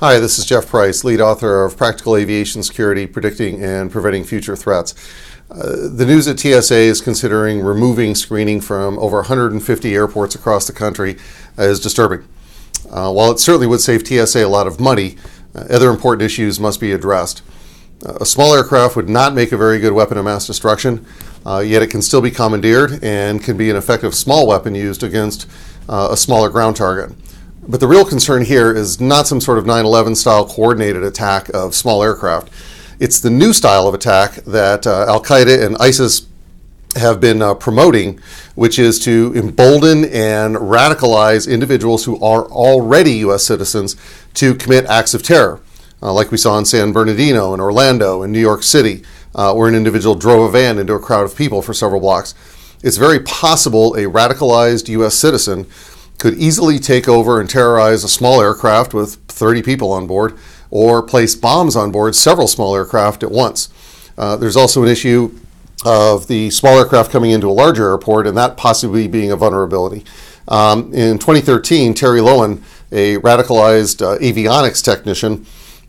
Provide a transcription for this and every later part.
Hi, this is Jeff Price, lead author of Practical Aviation Security Predicting and Preventing Future Threats. Uh, the news at TSA is considering removing screening from over 150 airports across the country uh, is disturbing. Uh, while it certainly would save TSA a lot of money, uh, other important issues must be addressed. Uh, a small aircraft would not make a very good weapon of mass destruction, uh, yet it can still be commandeered and can be an effective small weapon used against a smaller ground target. But the real concern here is not some sort of 9 11 style coordinated attack of small aircraft. It's the new style of attack that uh, Al Qaeda and ISIS have been uh, promoting, which is to embolden and radicalize individuals who are already U.S. citizens to commit acts of terror, uh, like we saw in San Bernardino and Orlando and New York City, uh, where an individual drove a van into a crowd of people for several blocks. It's very possible a radicalized U.S. citizen could easily take over and terrorize a small aircraft with 30 people on board or place bombs on board several small aircraft at once. Uh, there's also an issue of the small aircraft coming into a larger airport and that possibly being a vulnerability. Um, in 2013, Terry Loewen, a radicalized uh, avionics technician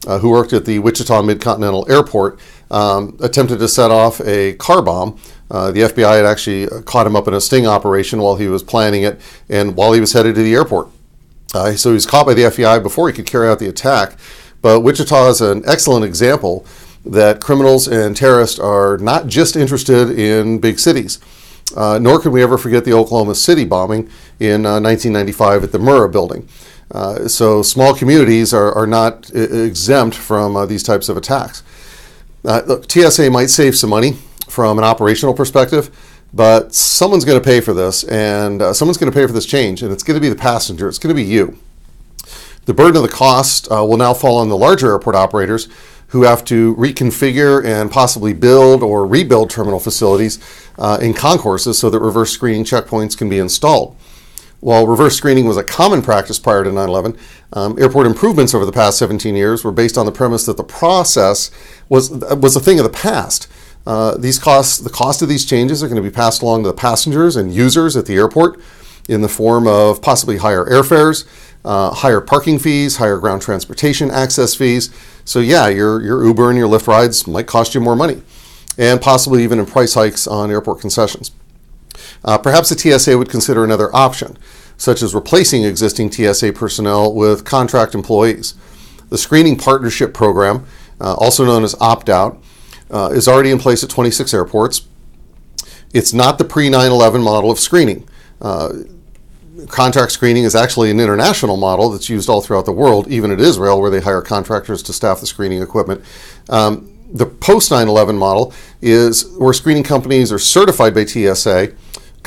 uh, who worked at the Wichita Midcontinental Airport, um, attempted to set off a car bomb uh, the FBI had actually caught him up in a sting operation while he was planning it and while he was headed to the airport. Uh, so he was caught by the FBI before he could carry out the attack. But Wichita is an excellent example that criminals and terrorists are not just interested in big cities. Uh, nor can we ever forget the Oklahoma City bombing in 1995 uh, at the Murrah building. Uh, so small communities are, are not exempt from uh, these types of attacks. look, TSA might save some money from an operational perspective, but someone's going to pay for this, and uh, someone's going to pay for this change, and it's going to be the passenger. It's going to be you. The burden of the cost uh, will now fall on the larger airport operators who have to reconfigure and possibly build or rebuild terminal facilities uh, in concourses so that reverse screening checkpoints can be installed. While reverse screening was a common practice prior to 9 11, um, airport improvements over the past 17 years were based on the premise that the process was, was a thing of the past. Uh, these costs, the cost of these changes are going to be passed along to the passengers and users at the airport in the form of possibly higher airfares, uh, higher parking fees, higher ground transportation access fees. So yeah, your, your Uber and your Lyft rides might cost you more money, and possibly even in price hikes on airport concessions. Uh, perhaps the TSA would consider another option, such as replacing existing TSA personnel with contract employees. The Screening Partnership Program, uh, also known as Opt Out, uh, is already in place at 26 airports. It's not the pre 9 11 model of screening. Uh, contract screening is actually an international model that's used all throughout the world, even at Israel, where they hire contractors to staff the screening equipment. Um, the post 9 11 model is where screening companies are certified by TSA,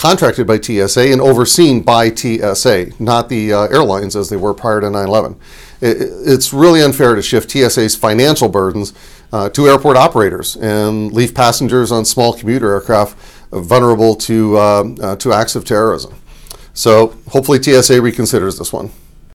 contracted by TSA, and overseen by TSA, not the uh, airlines as they were prior to 9 11. It's really unfair to shift TSA's financial burdens uh, to airport operators and leave passengers on small commuter aircraft vulnerable to, uh, uh, to acts of terrorism. So hopefully TSA reconsiders this one.